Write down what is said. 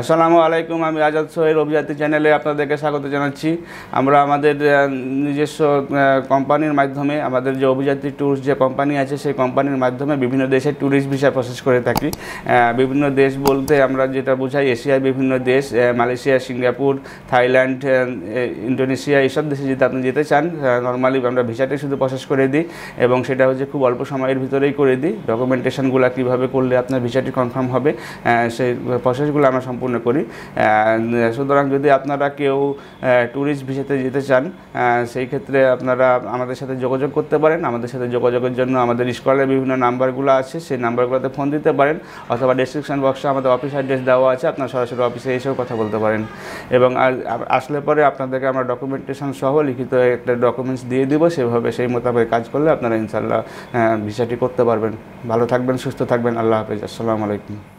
আসসালামু আলাইকুম আমি আজাদ সোহেল অভিজাতি চ্যানেলে আপনাদেরকে স্বাগত জানাচ্ছি। আমরা আমাদের নিজস্ব কোম্পানির মাধ্যমে আমাদের যে অভিজাতি ট্যুরস যে কোম্পানি আছে সেই কোম্পানির মাধ্যমে বিভিন্ন দেশে ট্যুরিস্ট ভিসা প্রসেস করে থাকি। বিভিন্ন দেশ বলতে আমরা যেটা বোঝাই এশিয়ার বিভিন্ন দেশ Malaysia Singapore Thailand ah, Indonesia এইসব দেশে যদি আপনি যেতে চান নর্মালি আমরা ভিসাটাই শুধু প্রসেস করে দিই এবং সেটা হচ্ছে খুব অল্প সময়ের ভিতরেই করে দিই। ডকুমেন্টেশনগুলো কীভাবে করলে আপনার ভিসাটি কনফার্ম হবে সেই প্রসেসগুলো আমরা সম্পূর্ণ করি। সুতরাং যদি আপনারা কেউ ট্যুরিস্ট ভিসাতে যেতে চান সেই ক্ষেত্রে আপনারা আমাদের সাথে যোগাযোগ করতে পারেন। আমাদের সাথে যোগাযোগের জন্য আমাদের স্কলের বিভিন্ন নাম্বারগুলো আছে, সেই নাম্বারগুলোতে ফোন দিতে পারেন অথবা ডেসক্রিপশন বক্সে আমাদের অফিস অ্যাড্রেস দেওয়া আছে, আপনার সরাসরি অফিসে এসেও কথা বলতে পারেন। এবং আসলে পরে আপনাদেরকে আমরা ডকুমেন্টেশন সহ লিখিত একটা ডকুমেন্টস দিয়ে দিব, সেভাবে সেই মোতাবেক কাজ করলে আপনারা ইনশাল্লাহ ভিসাটি করতে পারবেন। ভালো থাকবেন, সুস্থ থাকবেন, আল্লাহ হাফেজ, আসসালামু আলাইকুম।